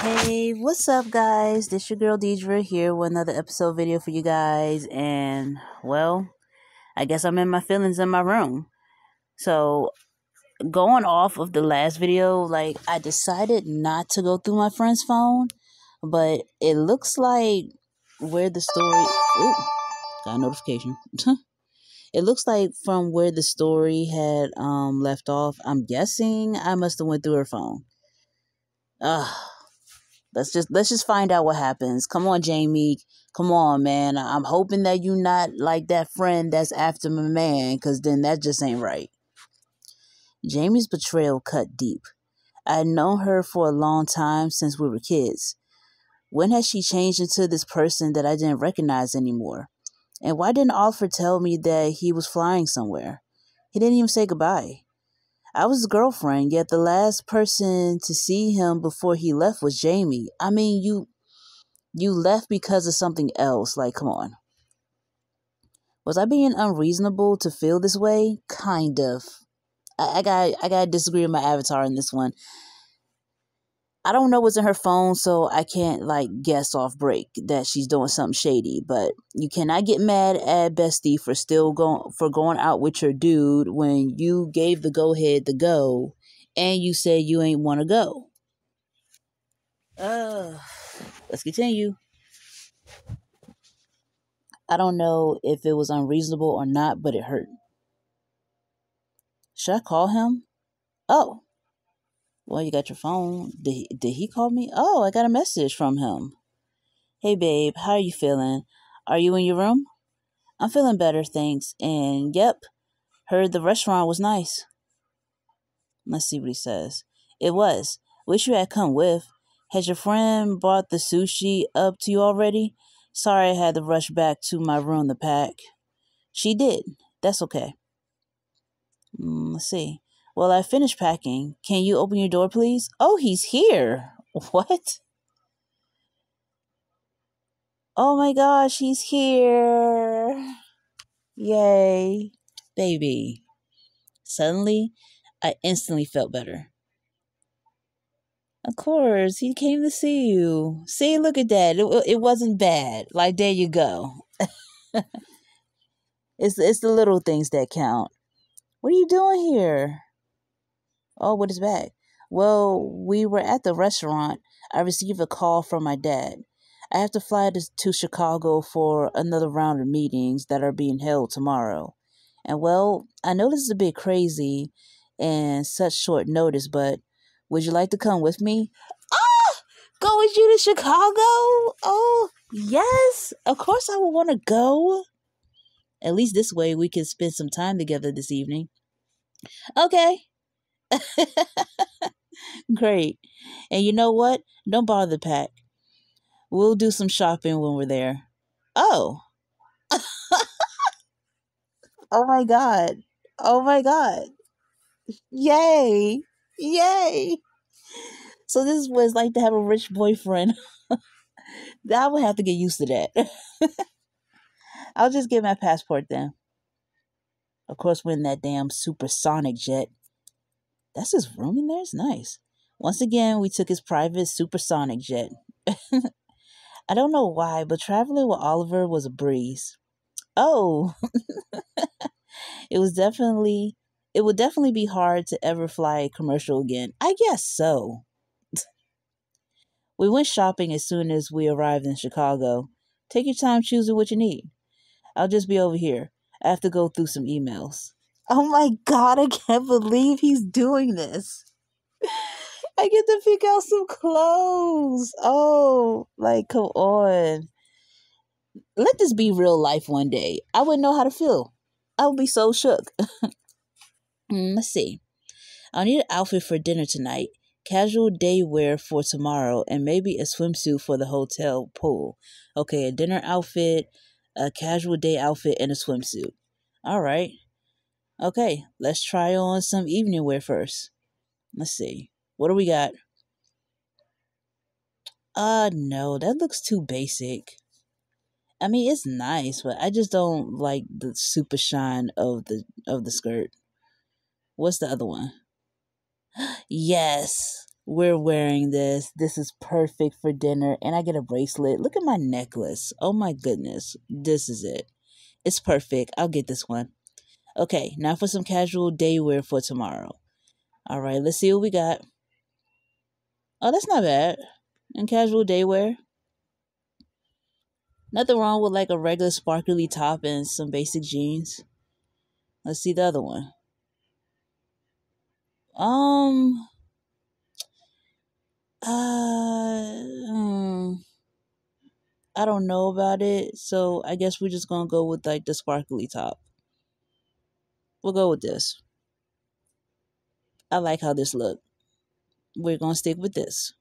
Hey, what's up, guys? This your girl Deidra here with another episode video for you guys. And, well, I guess I'm in my feelings in my room. So, going off of the last video, like, I decided not to go through my friend's phone, but it looks like where the story. Ooh, got a notification. it looks like from where the story had um left off, I'm guessing I must have went through her phone. Ugh let's just let's just find out what happens. Come on, Jamie. Come on, man. I'm hoping that you're not like that friend that's after my man, cause then that just ain't right. Jamie's betrayal cut deep. I had known her for a long time since we were kids. When had she changed into this person that I didn't recognize anymore? And why didn't Oliver tell me that he was flying somewhere? He didn't even say goodbye. I was his girlfriend, yet the last person to see him before he left was Jamie. I mean, you you left because of something else. Like, come on. Was I being unreasonable to feel this way? Kind of. I, I got I gotta disagree with my avatar in this one. I don't know what's in her phone, so I can't like guess off break that she's doing something shady. But you cannot get mad at Bestie for still going for going out with your dude when you gave the go ahead to go, and you said you ain't want to go. Uh, let's continue. I don't know if it was unreasonable or not, but it hurt. Should I call him? Oh, well, you got your phone. Did he, did he call me? Oh, I got a message from him. Hey, babe, how are you feeling? Are you in your room? I'm feeling better, thanks. And yep, heard the restaurant was nice. Let's see what he says. It was. Wish you had come with. Has your friend brought the sushi up to you already? Sorry I had to rush back to my room to pack. She did. That's okay. Mm, let's see. Well, I finished packing. Can you open your door, please? Oh, he's here. What? Oh my gosh, he's here. Yay. Baby. Suddenly, I instantly felt better. Of course, he came to see you. See, look at that. It, it wasn't bad. Like, there you go. it's, it's the little things that count. What are you doing here? Oh, what is back? Well, we were at the restaurant. I received a call from my dad. I have to fly to, to Chicago for another round of meetings that are being held tomorrow. And well, I know this is a bit crazy and such short notice, but would you like to come with me? Ah, go with you to Chicago? Oh, yes. Of course I would want to go. At least this way we can spend some time together this evening. Okay. Great. And you know what? Don't bother pack. We'll do some shopping when we're there. Oh. oh my god. Oh my god. Yay. Yay. So this is what it's like to have a rich boyfriend. I would have to get used to that. I'll just get my passport then. Of course, we're in that damn supersonic jet. That's his room in there? It's nice. Once again, we took his private supersonic jet. I don't know why, but traveling with Oliver was a breeze. Oh, it was definitely, it would definitely be hard to ever fly a commercial again. I guess so. we went shopping as soon as we arrived in Chicago. Take your time choosing what you need. I'll just be over here. I have to go through some emails. Oh my god, I can't believe he's doing this. I get to pick out some clothes. Oh, like come on. Let this be real life one day. I wouldn't know how to feel. I would be so shook. Hmm, let's see. I'll need an outfit for dinner tonight, casual day wear for tomorrow, and maybe a swimsuit for the hotel pool. Okay, a dinner outfit, a casual day outfit, and a swimsuit. All right. Okay, let's try on some evening wear first. Let's see. What do we got? Uh no, that looks too basic. I mean, it's nice, but I just don't like the super shine of the of the skirt. What's the other one? yes. we're wearing this. This is perfect for dinner. And I get a bracelet. Look at my necklace. Oh my goodness. This is it. It's perfect. I'll get this one. Okay, now for some casual day wear for tomorrow. All right, let's see what we got. Oh, that's not bad. And casual day wear. Nothing wrong with like a regular sparkly top and some basic jeans. Let's see the other one. Um, uh, um, I don't know about it, so I guess we're just gonna go with like the sparkly top. We'll go with this. I like how this look. We're gonna stick with this.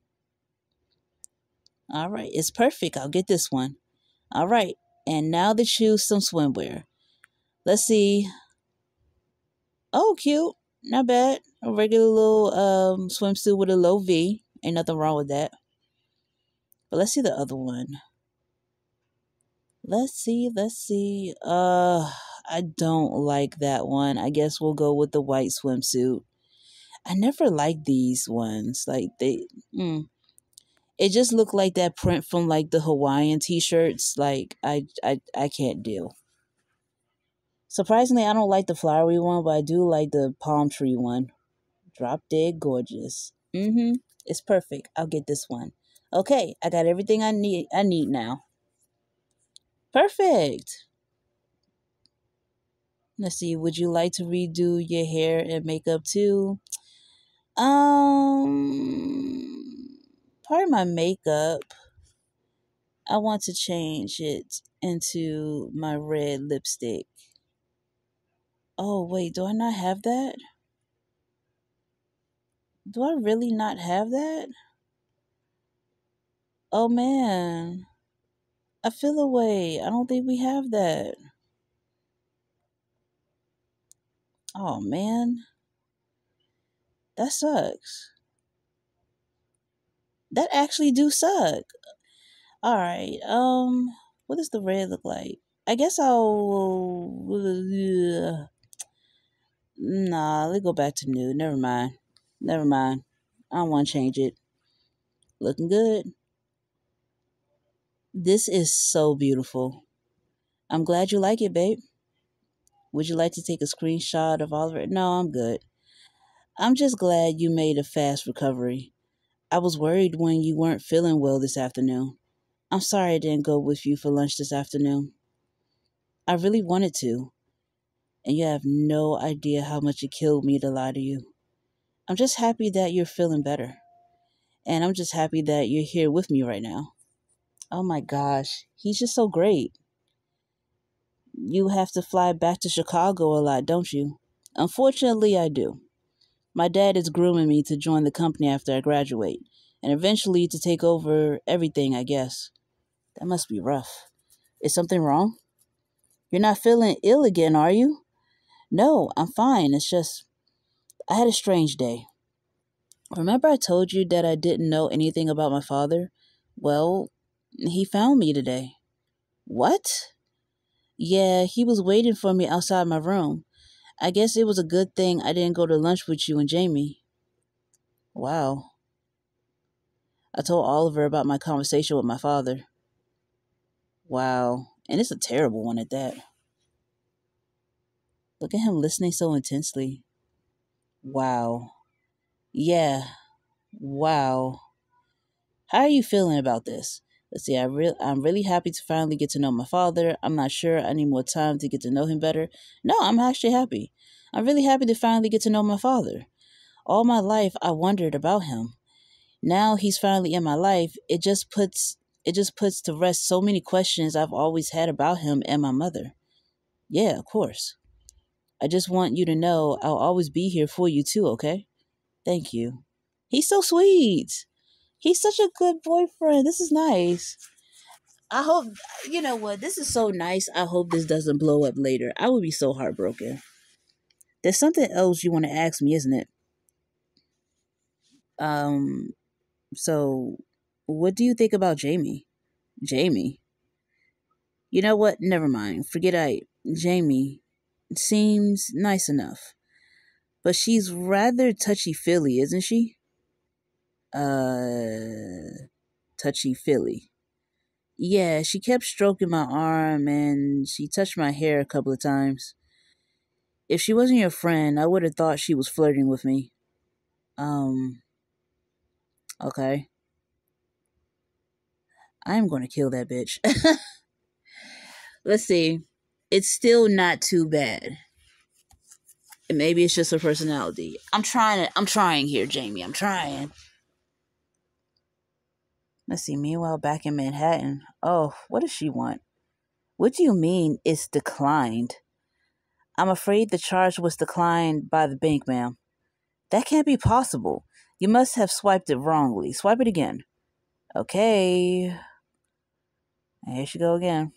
All right, it's perfect. I'll get this one. All right, and now to choose some swimwear. Let's see. Oh, cute. Not bad. A regular little um, swimsuit with a low V. Ain't nothing wrong with that. But let's see the other one. Let's see, let's see. Uh, I don't like that one. I guess we'll go with the white swimsuit. I never liked these ones. Like they, mm, it just looked like that print from like the Hawaiian t-shirts. Like I I I can't deal. Surprisingly, I don't like the flowery one, but I do like the palm tree one. Drop dead gorgeous. Mm-hmm. It's perfect. I'll get this one. Okay, I got everything I need I need now. Perfect. Let's see, would you like to redo your hair and makeup too? Um part of my makeup, I want to change it into my red lipstick. Oh, wait, do I not have that? Do I really not have that? Oh man, I feel away. I don't think we have that. Oh man, that sucks that actually do suck. All right. Um, what does the red look like? I guess I'll. Nah, let's go back to nude. Never mind. Never mind. I don't want to change it. Looking good. This is so beautiful. I'm glad you like it, babe. Would you like to take a screenshot of all of it? No, I'm good. I'm just glad you made a fast recovery. I was worried when you weren't feeling well this afternoon. I'm sorry I didn't go with you for lunch this afternoon. I really wanted to, and you have no idea how much it killed me to lie to you. I'm just happy that you're feeling better. And I'm just happy that you're here with me right now. Oh my gosh, he's just so great. You have to fly back to Chicago a lot, don't you? Unfortunately, I do. My dad is grooming me to join the company after I graduate, and eventually to take over everything, I guess. That must be rough. Is something wrong? You're not feeling ill again, are you? No, I'm fine. It's just, I had a strange day. Remember, I told you that I didn't know anything about my father? Well, he found me today. What? Yeah, he was waiting for me outside my room. I guess it was a good thing I didn't go to lunch with you and Jamie. Wow. I told Oliver about my conversation with my father. Wow. And it's a terrible one at that. Look at him listening so intensely. Wow. Yeah. Wow. How are you feeling about this? Let's see, I re- I'm really happy to finally get to know my father. I'm not sure I need more time to get to know him better. No, I'm actually happy. I'm really happy to finally get to know my father. All my life I wondered about him. Now he's finally in my life. It just puts it just puts to rest so many questions I've always had about him and my mother. Yeah, of course. I just want you to know I'll always be here for you too, okay? Thank you. He's so sweet. He's such a good boyfriend. This is nice. I hope, you know what, this is so nice. I hope this doesn't blow up later. I would be so heartbroken. There's something else you want to ask me, isn't it? Um, so what do you think about Jamie? Jamie? You know what? Never mind. Forget I. Jamie seems nice enough. But she's rather touchy feely, isn't she? Uh, touchy feely. Yeah, she kept stroking my arm and she touched my hair a couple of times. If she wasn't your friend, I would have thought she was flirting with me. Um, okay. I'm going to kill that bitch. Let's see. It's still not too bad. maybe it's just her personality. I'm trying to I'm trying here, Jamie. I'm trying. Let's see. Meanwhile, back in Manhattan. Oh, what does she want? What do you mean it's declined? I'm afraid the charge was declined by the bank, ma'am. That can't be possible. You must have swiped it wrongly. Swipe it again. Okay. Here she go again.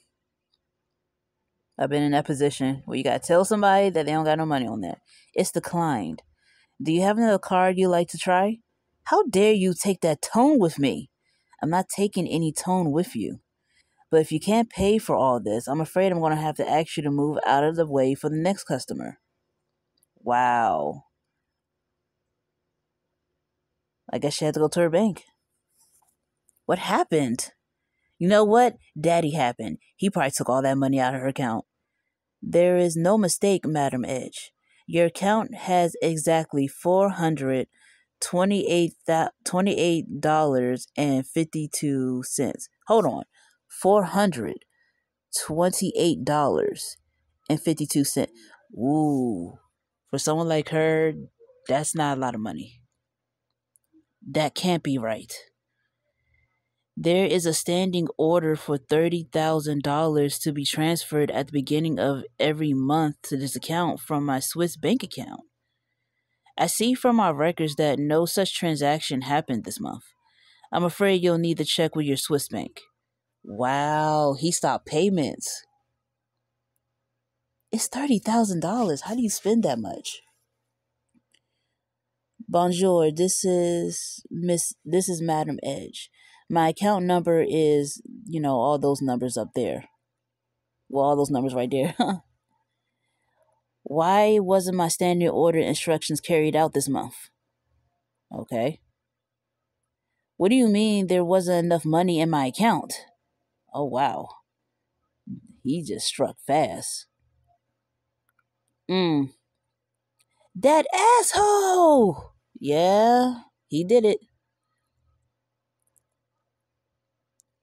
I've been in that position where you gotta tell somebody that they don't got no money on that. It's declined. Do you have another card you like to try? How dare you take that tone with me? I'm not taking any tone with you. But if you can't pay for all this, I'm afraid I'm going to have to ask you to move out of the way for the next customer. Wow. I guess she had to go to her bank. What happened? You know what? Daddy happened. He probably took all that money out of her account. There is no mistake, Madam Edge. Your account has exactly four hundred twenty-eight twenty-eight dollars and fifty-two cents. Hold on, four hundred twenty-eight dollars and fifty-two cents. Ooh, for someone like her, that's not a lot of money. That can't be right. There is a standing order for $30,000 to be transferred at the beginning of every month to this account from my Swiss bank account. I see from our records that no such transaction happened this month. I'm afraid you'll need to check with your Swiss bank. Wow, he stopped payments. It's $30,000. How do you spend that much? Bonjour, this is Miss this is Madam Edge. My account number is, you know, all those numbers up there. Well, all those numbers right there. Why wasn't my standing order instructions carried out this month? Okay. What do you mean there wasn't enough money in my account? Oh, wow. He just struck fast. Mm. That asshole! Yeah, he did it.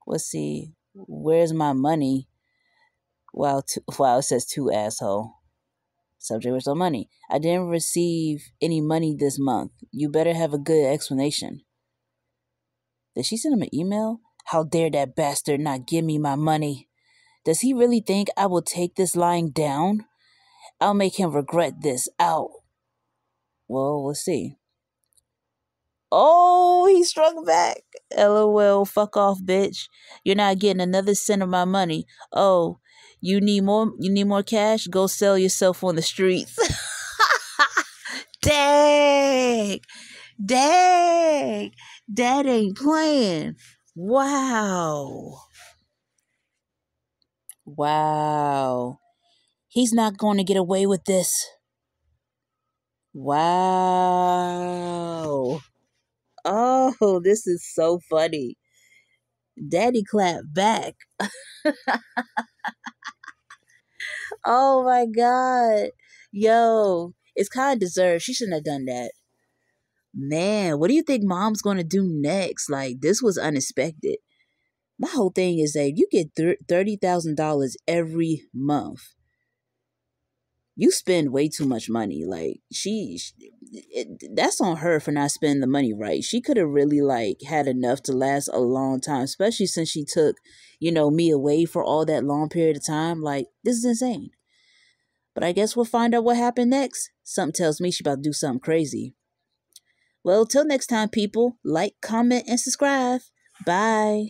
let's see, where's my money? Wow, t- wow, it says two asshole. Subject was no money. I didn't receive any money this month. You better have a good explanation. Did she send him an email? How dare that bastard not give me my money? Does he really think I will take this lying down? I'll make him regret this out. Well, we'll see. Oh, he struck back. LOL, fuck off, bitch. You're not getting another cent of my money. Oh, you need more you need more cash? Go sell yourself on the streets. Dang. Dang. That ain't playing. Wow. Wow. He's not going to get away with this. Wow. Oh, this is so funny. Daddy clapped back. oh my God. Yo, it's kind of deserved. She shouldn't have done that. Man, what do you think mom's going to do next? Like, this was unexpected. My whole thing is that you get $30,000 every month you spend way too much money. Like she, it, that's on her for not spending the money right. She could have really like had enough to last a long time, especially since she took, you know, me away for all that long period of time. Like this is insane. But I guess we'll find out what happened next. Something tells me she about to do something crazy. Well, till next time, people, like, comment, and subscribe. Bye.